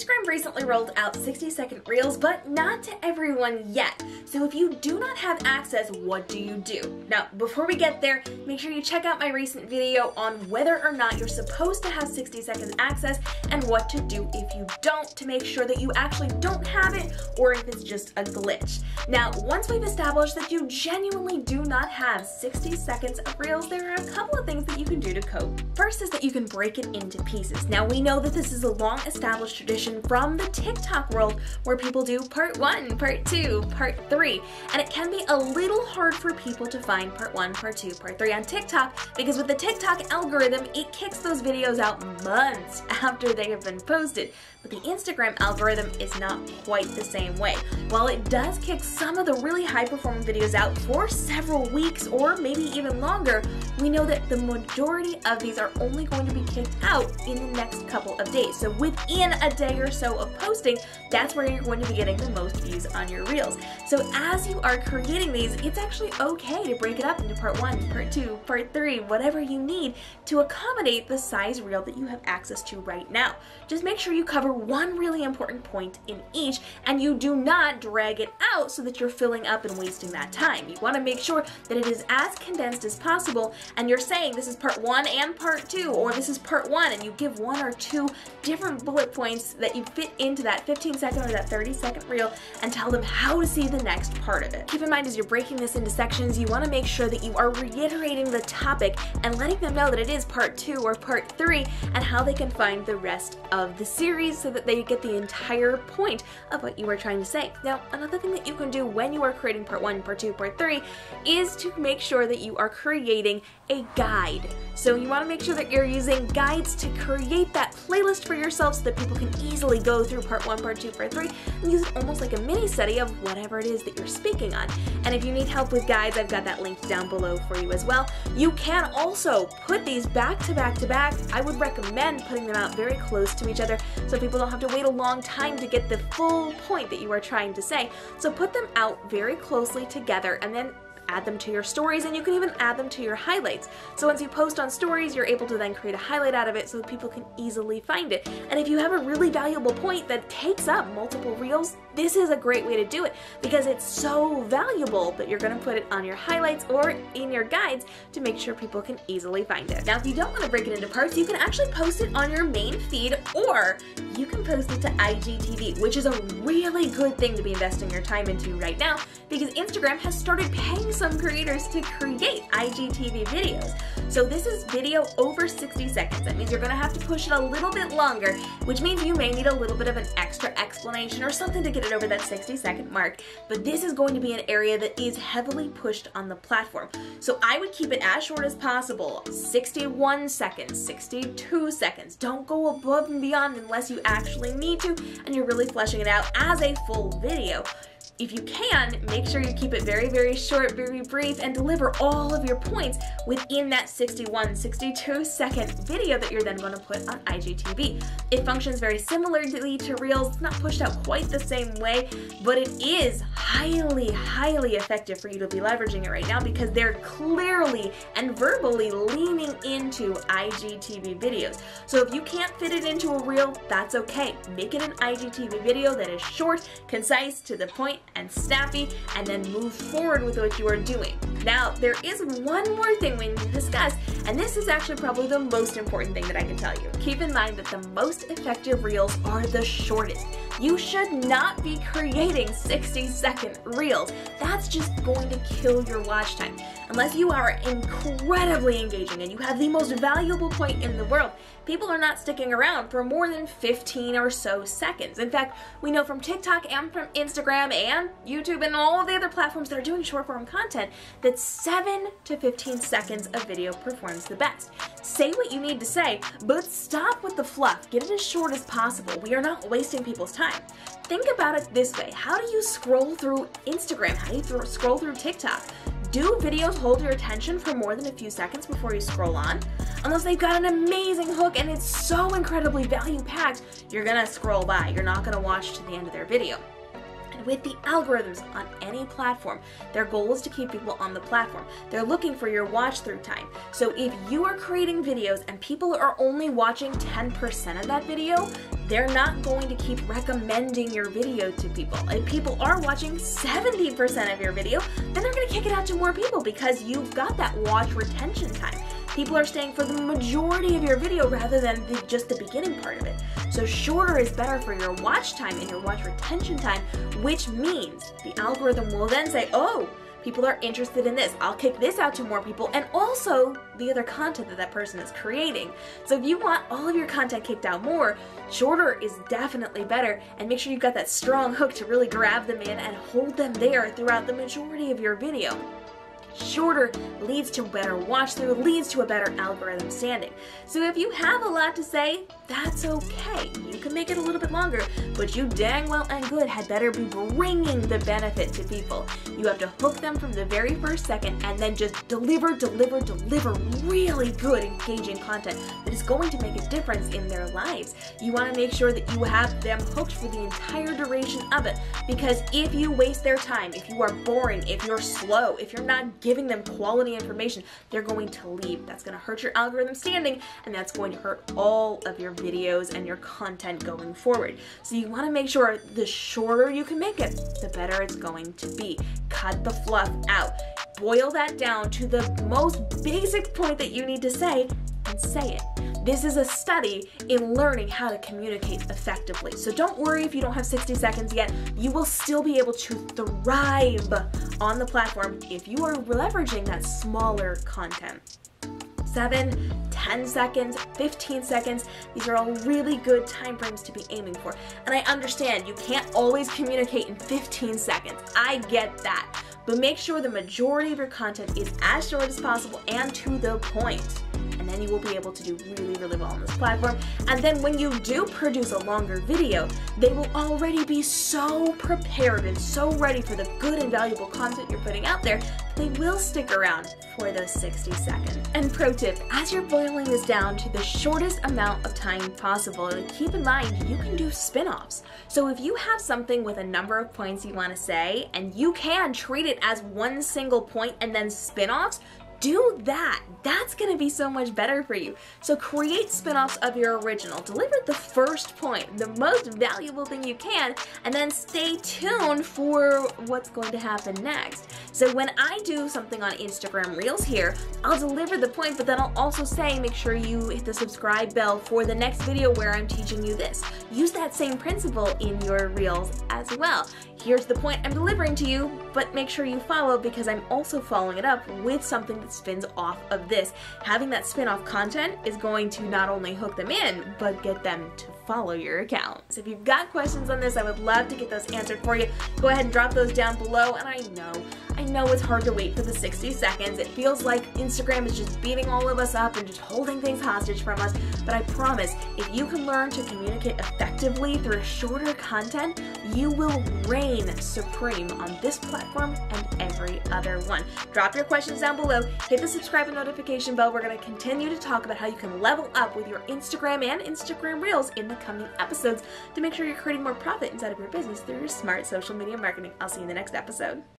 Instagram recently rolled out 60 second reels, but not to everyone yet. So if you do not have access, what do you do? Now, before we get there, make sure you check out my recent video on whether or not you're supposed to have 60 seconds access and what to do if you don't to make sure that you actually don't have it or if it's just a glitch. Now, once we've established that you genuinely do not have 60 seconds of reels, there are a couple of things that you can do to cope. First is that you can break it into pieces. Now, we know that this is a long established tradition from the TikTok world where people do part one, part two, part three, and it can be a little hard for people to find part one, part two, part three on TikTok because with the TikTok algorithm, it kicks those videos out months after they have been posted. But the Instagram algorithm is not quite the same way. While it does kick some of the really high performing videos out for several weeks or maybe even longer, we know that the majority of these are only going to be kicked out in the next couple of days. So within a day or so of posting, that's where you're going to be getting the most views on your reels. So as you are creating these, it's actually okay to break it up into part one, part two, part three, whatever you need to accommodate the size reel that you have access to right now. Just make sure you cover one really important point in each and you do not drag it out so that you're filling up and wasting that time. You want to make sure that it is as condensed as possible and you're saying this is part one and part two or this is part one and you give one or two different bullet points that you fit into that 15 second or that 30 second reel and tell them how to see the next part of it. Keep in mind as you're breaking this into sections, you want to make sure that you are reiterating the topic and letting them know that it is part two or part three and how they can find the rest of the series so that they get the entire point of what you are trying to say. Now, another thing that you can do when you are creating part one, part two, part three is to make sure that you are creating a guide. So you want to make sure that you're using guides to create that playlist for yourself so that people can easily go through part one, part two, part three, and use it almost like a mini study of whatever it is that you're speaking on. And if you need help with guides, I've got that linked down below for you as well. You can also put these back to back to back. I would recommend putting them out very close to each other so people don't have to wait a long time to get the full point that you are trying to say. So put them out very closely together and then add them to your stories and you can even add them to your highlights. So once you post on stories, you're able to then create a highlight out of it so that people can easily find it. And if you have a really valuable point that takes up multiple reels, this is a great way to do it because it's so valuable that you're to put it on your highlights or in your guides to make sure people can easily find it. Now, if you don't want to break it into parts, you can actually post it on your main feed or you can post it to IGTV, which is a really good thing to be investing your time into right now because Instagram has started paying some creators to create IGTV videos. So this is video over 60 seconds. That means you're gonna have to push it a little bit longer, which means you may need a little bit of an extra explanation or something to get it over that 60 second mark. But this is going to be an area that is heavily pushed on the platform. So I would keep it as short as possible, 61 seconds, 62 seconds. Don't go above and beyond unless you actually need to and you're really fleshing it out as a full video if you can, make sure you keep it very, very short, very brief, and deliver all of your points within that 61, 62 second video that you're then going to put on IGTV. It functions very similarly to Reels. It's not pushed out quite the same way, but it is highly, highly effective for you to be leveraging it right now because they're clearly and verbally leaning into IGTV videos. So if you can't fit it into a Reel, that's okay. Make it an IGTV video that is short, concise, to the point, and snappy, and then move forward with what you are doing. Now, there is one more thing we need to discuss, and this is actually probably the most important thing that I can tell you. Keep in mind that the most effective reels are the shortest. You should not be creating 60 second reels. That's just going to kill your watch time. Unless you are incredibly engaging and you have the most valuable point in the world, people are not sticking around for more than 15 or so seconds. In fact, we know from TikTok and from Instagram and YouTube and all the other platforms that are doing short form content that 7 to 15 seconds of video performs the best. Say what you need to say, but stop with the fluff. Get it as short as possible. We are not wasting people's time. Think about it this way. How do you scroll through Instagram? How do you scroll through TikTok? Do videos hold your attention for more than a few seconds before you scroll on? Unless they've got an amazing hook and it's so incredibly value packed, you're gonna scroll by. You're not gonna watch to the end of their video. With the algorithms on any platform, their goal is to keep people on the platform. They're looking for your watch through time. So if you are creating videos and people are only watching 10% of that video, they're not going to keep recommending your video to people. If people are watching 70% of your video, then they're going to kick it out to more people because you've got that watch retention time. People are staying for the majority of your video rather than the, just the beginning part of it. So shorter is better for your watch time and your watch retention time, which means the algorithm will then say, oh, people are interested in this. I'll kick this out to more people and also the other content that that person is creating. So if you want all of your content kicked out more, shorter is definitely better and make sure you've got that strong hook to really grab them in and hold them there throughout the majority of your video shorter leads to better watch through, leads to a better algorithm standing. So if you have a lot to say, that's okay. You can make it a little bit longer, but you dang well and good had better be bringing the benefit to people. You have to hook them from the very first second and then just deliver, deliver, deliver really good, engaging content that is going to make a difference in their lives. You want to make sure that you have them hooked for the entire duration of it because if you waste their time, if you are boring, if you're slow, if you're not giving them quality information, they're going to leave. That's going to hurt your algorithm standing and that's going to hurt all of your videos and your content going forward. So you want to make sure the shorter you can make it, the better it's going to be. Cut the fluff out. Boil that down to the most basic point that you need to say and say it. This is a study in learning how to communicate effectively. So don't worry if you don't have 60 seconds yet. You will still be able to thrive on the platform if you are leveraging that smaller content. 7, 10 seconds, 15 seconds. These are all really good time frames to be aiming for. And I understand you can't always communicate in 15 seconds. I get that. But make sure the majority of your content is as short as possible and to the point then you will be able to do really, really well on this platform. And then when you do produce a longer video, they will already be so prepared and so ready for the good and valuable content you're putting out there, they will stick around for those 60 seconds. And pro tip, as you're boiling this down to the shortest amount of time possible, keep in mind you can do spin-offs. So if you have something with a number of points you want to say, and you can treat it as one single point and then spin-offs, do that. That's going to be so much better for you. So create spin-offs of your original. Deliver the first point, the most valuable thing you can, and then stay tuned for what's going to happen next. So when I do something on Instagram Reels here, I'll deliver the point, but then I'll also say make sure you hit the subscribe bell for the next video where I'm teaching you this. Use that same principle in your Reels as well. Here's the point I'm delivering to you, but make sure you follow because I'm also following it up with something that spins off of this. Having that spin-off content is going to not only hook them in, but get them to follow your account. So if you've got questions on this, I would love to get those answered for you. Go ahead and drop those down below, and I know I know it's hard to wait for the 60 seconds. It feels like Instagram is just beating all of us up and just holding things hostage from us. But I promise, if you can learn to communicate effectively through shorter content, you will reign supreme on this platform and every other one. Drop your questions down below, hit the subscribe and notification bell. We're going to continue to talk about how you can level up with your Instagram and Instagram Reels in the coming episodes to make sure you're creating more profit inside of your business through your smart social media marketing. I'll see you in the next episode.